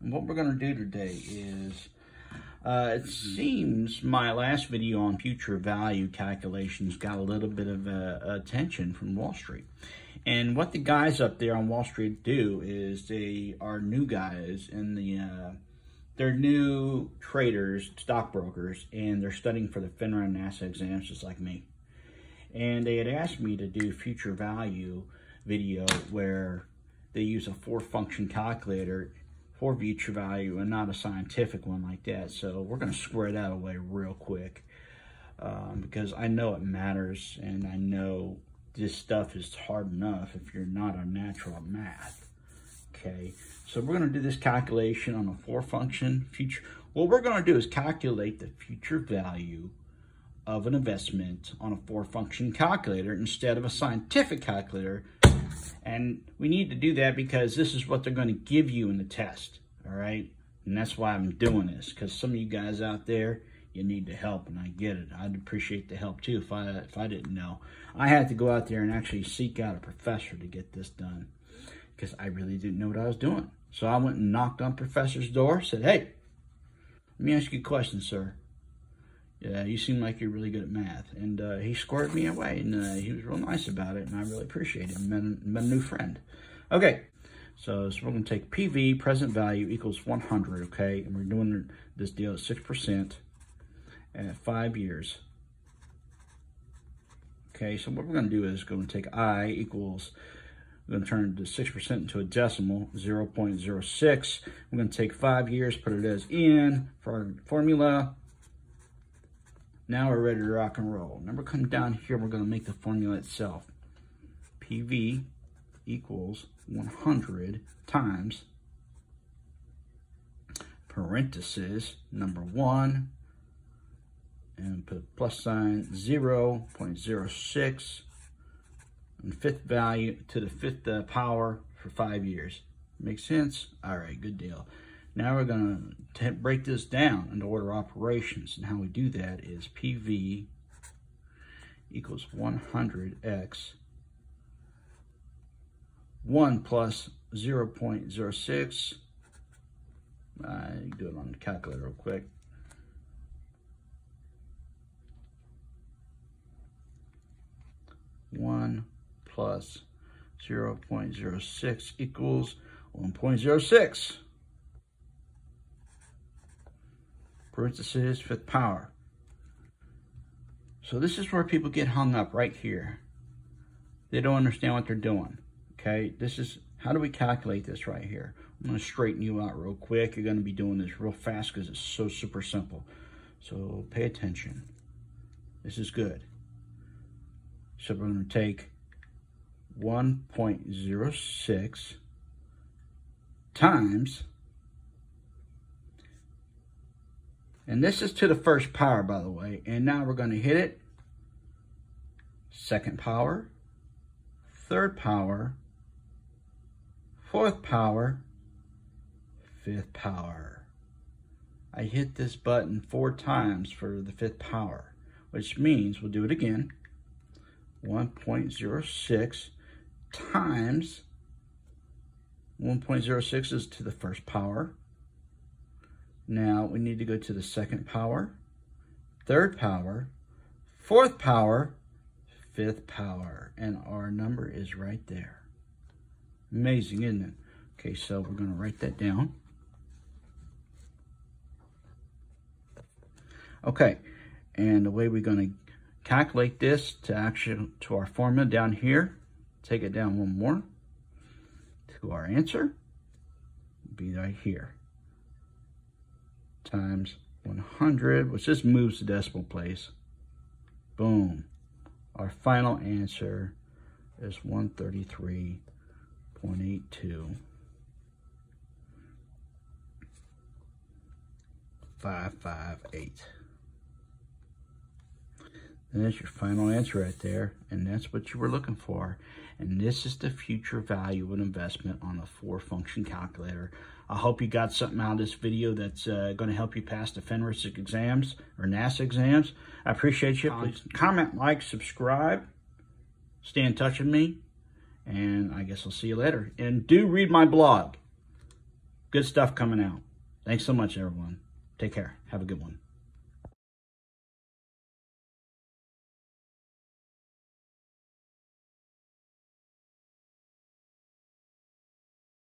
What we're going to do today is, uh, it seems my last video on future value calculations got a little bit of uh, attention from Wall Street. And what the guys up there on Wall Street do is they are new guys and the uh, they're new traders, stockbrokers, and they're studying for the FINRA and NASAA exams just like me. And they had asked me to do future value video where they use a four function calculator for future value and not a scientific one like that. So we're going to square that away real quick um, because I know it matters and I know this stuff is hard enough if you're not a natural at math. Okay, so we're going to do this calculation on a four function future. What we're going to do is calculate the future value of an investment on a four function calculator instead of a scientific calculator. And we need to do that because this is what they're going to give you in the test. All right. And that's why I'm doing this because some of you guys out there, you need the help and I get it. I'd appreciate the help too if I if I didn't know. I had to go out there and actually seek out a professor to get this done because I really didn't know what I was doing. So I went and knocked on professor's door, said, hey, let me ask you a question, sir. Yeah, you seem like you're really good at math. And uh, he squared me away, and uh, he was real nice about it, and I really appreciate it. Met, met a new friend. Okay, so, so we're going to take PV, present value, equals 100, okay? And we're doing this deal at 6% at five years. Okay, so what we're going to do is going to take I equals we're going to turn the 6% into a decimal, 0 0.06. We're going to take five years, put it as in for our formula. Now we're ready to rock and roll. Now we're coming down here, we're going to make the formula itself. PV equals 100 times parenthesis number 1 and put plus sign 0 0.06 and fifth value to the fifth uh, power for five years. Make sense? All right, good deal. Now we're going to break this down into order operations. And how we do that is PV equals 100x 1 plus 0 0.06. I do it on the calculator real quick. One plus 0.06 equals 1.06. Parenthesis, fifth power. So this is where people get hung up right here. They don't understand what they're doing. Okay, this is, how do we calculate this right here? I'm gonna straighten you out real quick. You're gonna be doing this real fast because it's so super simple. So pay attention. This is good. So we're gonna take 1.06 times, and this is to the first power, by the way, and now we're going to hit it, second power, third power, fourth power, fifth power. I hit this button four times for the fifth power, which means we'll do it again. 1.06 times 1.06 is to the first power. Now we need to go to the second power, third power, fourth power, fifth power, and our number is right there. Amazing, isn't it? Okay, so we're going to write that down. Okay, and the way we're going to calculate this to actually to our formula down here take it down one more to our answer, be right here, times 100, which just moves the decimal place. Boom. Our final answer is 133.82. 558. And that's your final answer right there. And that's what you were looking for. And this is the future value of an investment on a four function calculator. I hope you got something out of this video that's uh, going to help you pass the FINRA exams or NASAA exams. I appreciate you. Please comment, like, subscribe. Stay in touch with me. And I guess I'll see you later. And do read my blog. Good stuff coming out. Thanks so much, everyone. Take care. Have a good one.